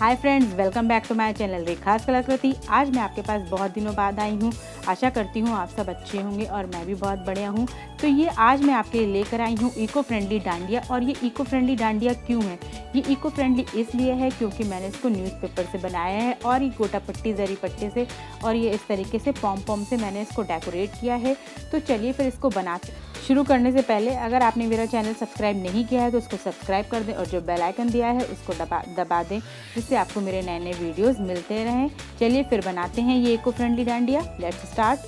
Hi friends welcome back to my channel Rekha's Kalakriti आज मैं आपके पास बहुत दिनों बाद आई हूँ। आशा करती हूँ आप सब अच्छे होंगे और मैं भी बहुत बढ़िया हूँ। तो ये आज मैं आपके लिए लेकर आई हूँ इको फ्रेंडली डांडिया। और ये इको फ्रेंडली डांडिया क्यों है? ये इको फ्रेंडली इसलिए है क्योंकि मैंने इसको न्यूज़पेपर से बनाया है और ये गोटा पट्टी जरी पट्टे से और ये इस तरीके से पॉम पॉम से मैंने इसको डेकोरेट किया है। तो चलिए फिर इसको बनाते शुरू करने से पहले, अगर आपने मेरा चैनल सब्सक्राइब नहीं किया है तो उसको सब्सक्राइब कर दें और जो बेल आइकन दिया है, उसको दबा दबा दें, जिससे आपको मेरे नए नए वीडियोस मिलते रहें। चलिए फिर बनाते हैं ये eco friendly dandiya. Let's start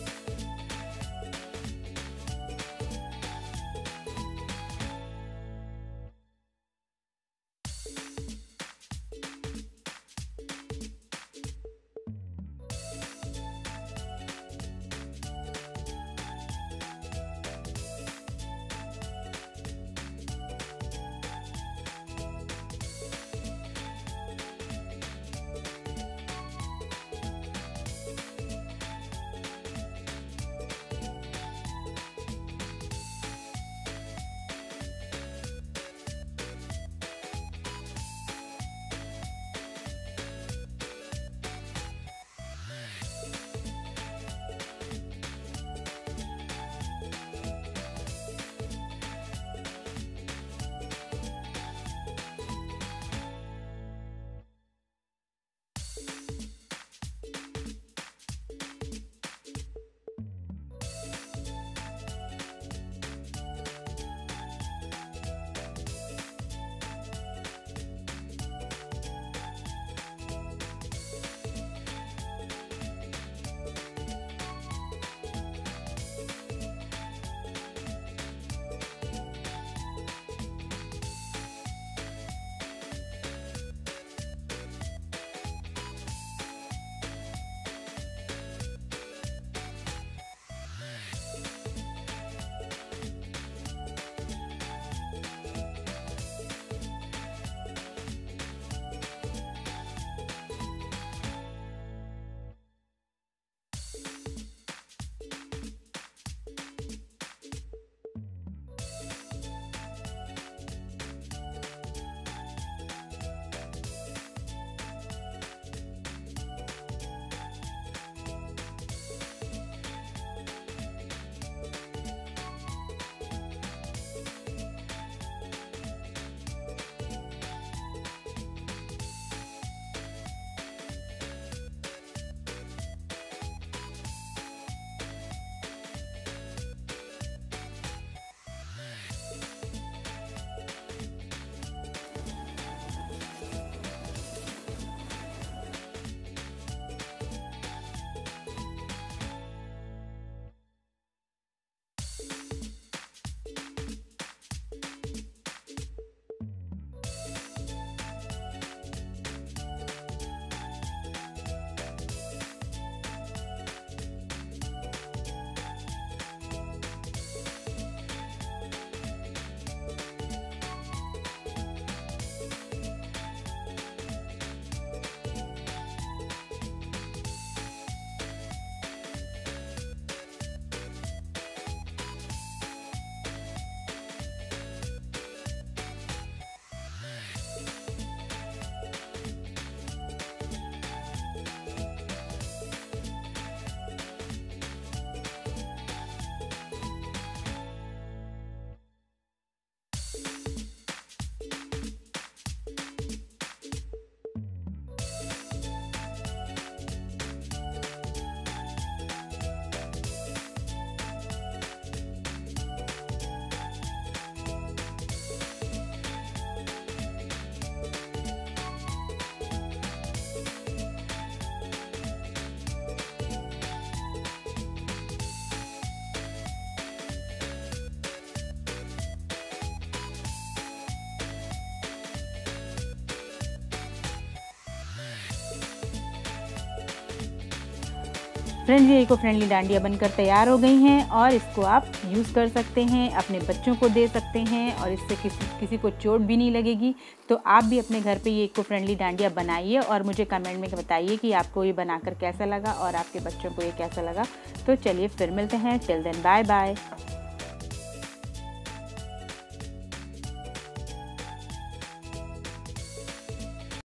friends ये इको फ्रेंडली डांडिया बनकर तैयार हो गई हैं और इसको आप यूज़ कर सकते हैं, अपने बच्चों को दे सकते हैं और इससे किसी किसी को चोट भी नहीं लगेगी। तो आप भी अपने घर पे ये इको फ्रेंडली डांडिया बनाइए और मुझे कमेंट में बताइए कि आपको ये बनाकर कैसा लगा और आपके बच्चों को ये कैसा लगा। तो चलिए फिर मिलते हैं। Till then bye bye